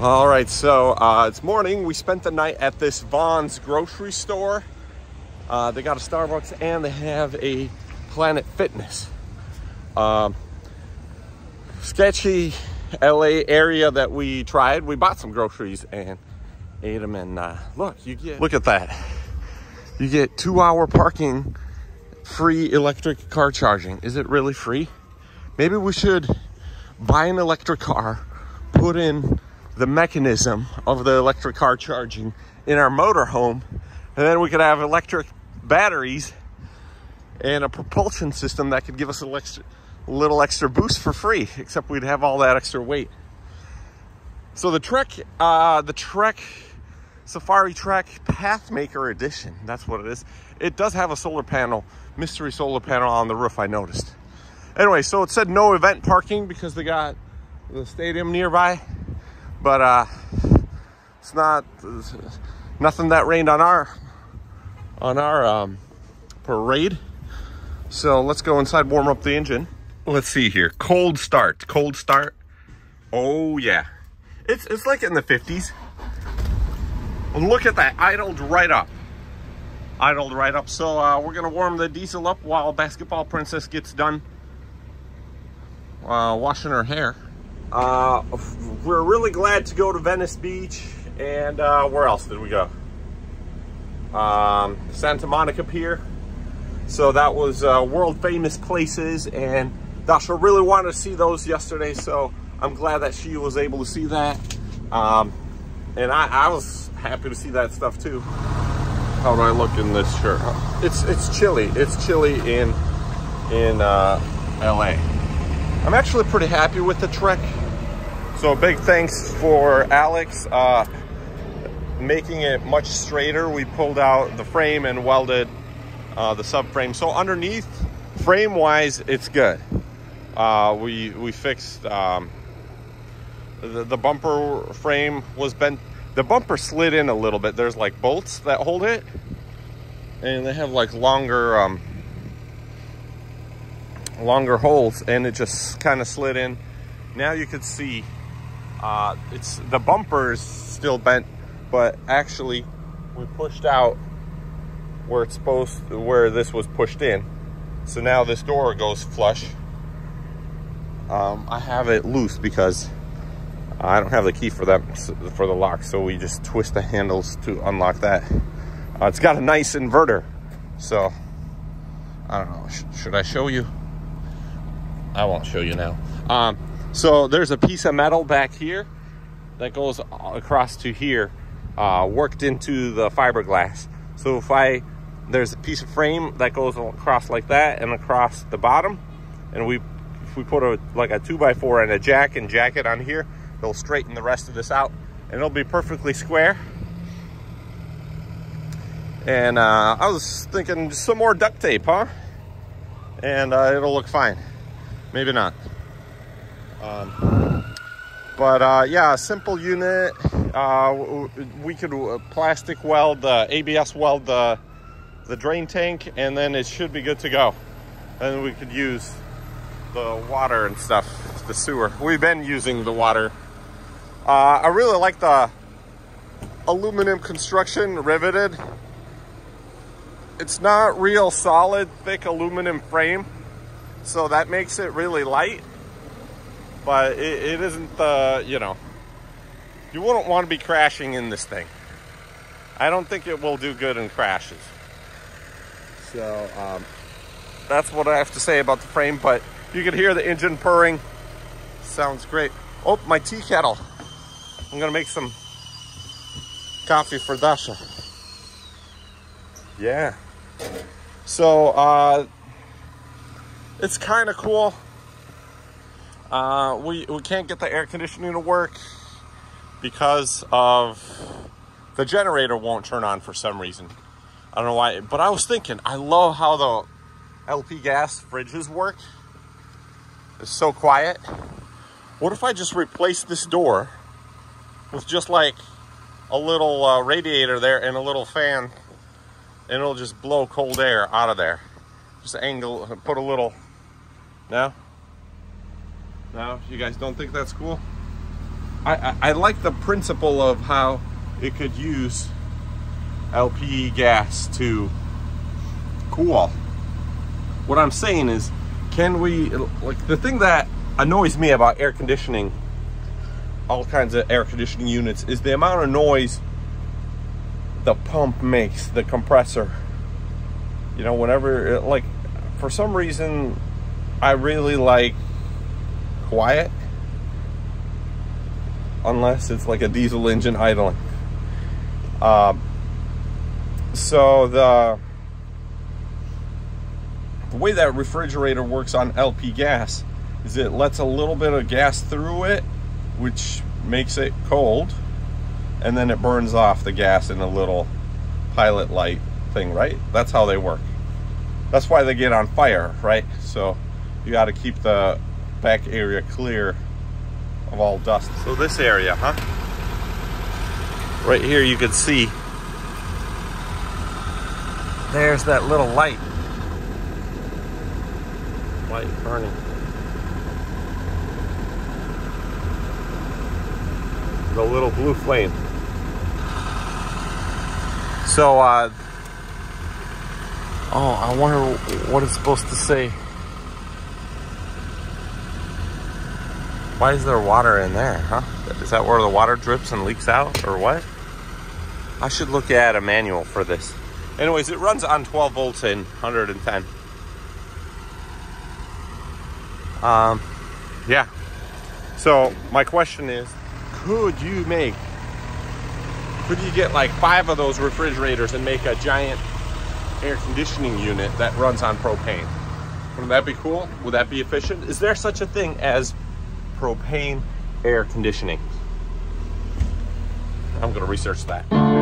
All right, so uh, it's morning. We spent the night at this Vons grocery store. Uh, they got a Starbucks and they have a Planet Fitness. Um, sketchy LA area that we tried. We bought some groceries and ate them. And uh, look, you get look at that. You get two hour parking, free electric car charging. Is it really free? Maybe we should buy an electric car, put in the mechanism of the electric car charging in our motorhome, and then we could have electric batteries and a propulsion system that could give us a little extra boost for free, except we'd have all that extra weight. So the Trek, uh, the Trek Safari Trek Pathmaker Edition, that's what it is. It does have a solar panel, mystery solar panel on the roof, I noticed. Anyway, so it said no event parking because they got the stadium nearby but uh, it's not it's nothing that rained on our on our um, parade. So let's go inside, warm up the engine. Let's see here. Cold start. Cold start. Oh yeah. It's it's like in the 50s. look at that. Idled right up. Idled right up. So uh, we're gonna warm the diesel up while Basketball Princess gets done uh, washing her hair. Uh, we're really glad to go to Venice Beach. And uh, where else did we go? Um, Santa Monica Pier. So that was uh, world famous places. And Dasha really wanted to see those yesterday. So I'm glad that she was able to see that. Um, and I, I was happy to see that stuff too. How do I look in this shirt? It's it's chilly. It's chilly in in uh, LA. I'm actually pretty happy with the Trek. So big thanks for Alex uh, making it much straighter. We pulled out the frame and welded uh, the subframe. So underneath, frame-wise, it's good. Uh, we we fixed um, the, the bumper frame was bent. The bumper slid in a little bit. There's like bolts that hold it, and they have like longer um, longer holes, and it just kind of slid in. Now you can see uh, it's the bumper is still bent, but actually we pushed out where it's supposed to, where this was pushed in. So now this door goes flush. Um, I have it loose because I don't have the key for that for the lock, so we just twist the handles to unlock that. Uh, it's got a nice inverter, so I don't know. Sh should I show you? I won't show you now. Um, so there's a piece of metal back here that goes across to here, uh, worked into the fiberglass. So if I, there's a piece of frame that goes across like that and across the bottom, and we, if we put a like a two by four and a jack and jacket on here, it'll straighten the rest of this out, and it'll be perfectly square. And uh, I was thinking some more duct tape, huh? And uh, it'll look fine. Maybe not. Um, but uh, yeah, simple unit. Uh, we could uh, plastic weld, the ABS weld the, the drain tank, and then it should be good to go. And we could use the water and stuff, the sewer. We've been using the water. Uh, I really like the aluminum construction riveted. It's not real solid, thick aluminum frame, so that makes it really light but it, it isn't the, you know, you wouldn't want to be crashing in this thing. I don't think it will do good in crashes. So, um, that's what I have to say about the frame, but you can hear the engine purring. Sounds great. Oh, my tea kettle. I'm gonna make some coffee for Dasha. Yeah. So, uh, it's kind of cool. Uh, we, we can't get the air conditioning to work because of the generator won't turn on for some reason. I don't know why, but I was thinking, I love how the LP gas fridges work. It's so quiet. What if I just replace this door with just like a little uh, radiator there and a little fan and it'll just blow cold air out of there. Just angle, put a little, no? No? You guys don't think that's cool? I, I, I like the principle of how it could use LP gas to cool. What I'm saying is, can we, like, the thing that annoys me about air conditioning, all kinds of air conditioning units, is the amount of noise the pump makes, the compressor. You know, whenever, it, like, for some reason, I really like quiet unless it's like a diesel engine idling. Um, so the the way that refrigerator works on LP gas is it lets a little bit of gas through it, which makes it cold, and then it burns off the gas in a little pilot light thing, right? That's how they work. That's why they get on fire, right? So you got to keep the back area clear of all dust. So this area, huh? Right here you can see there's that little light. Light burning. The little blue flame. So, uh, oh, I wonder what it's supposed to say. Why is there water in there, huh? Is that where the water drips and leaks out, or what? I should look at a manual for this. Anyways, it runs on 12 volts and 110. Um, yeah. So my question is, could you make, could you get like five of those refrigerators and make a giant air conditioning unit that runs on propane? Wouldn't that be cool? Would that be efficient? Is there such a thing as propane air conditioning. I'm to research that.